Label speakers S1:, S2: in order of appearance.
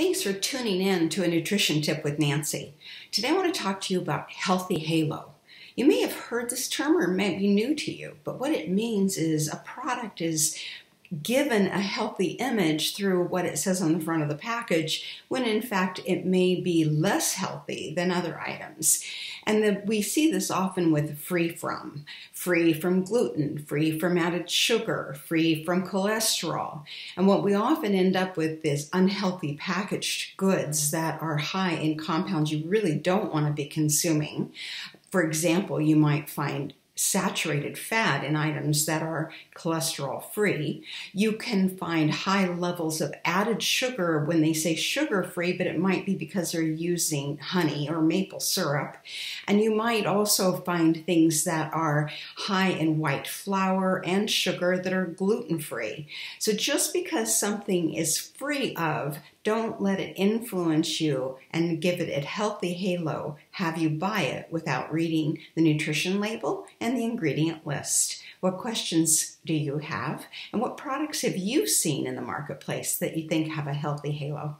S1: Thanks for tuning in to a nutrition tip with Nancy. Today I want to talk to you about healthy halo. You may have heard this term or it may be new to you, but what it means is a product is given a healthy image through what it says on the front of the package, when in fact it may be less healthy than other items. And the, we see this often with free from, free from gluten, free from added sugar, free from cholesterol. And what we often end up with is unhealthy packaged goods that are high in compounds you really don't want to be consuming. For example, you might find saturated fat in items that are cholesterol free. You can find high levels of added sugar when they say sugar free, but it might be because they're using honey or maple syrup. And you might also find things that are high in white flour and sugar that are gluten free. So just because something is free of don't let it influence you and give it a healthy halo. Have you buy it without reading the nutrition label and the ingredient list. What questions do you have? And what products have you seen in the marketplace that you think have a healthy halo?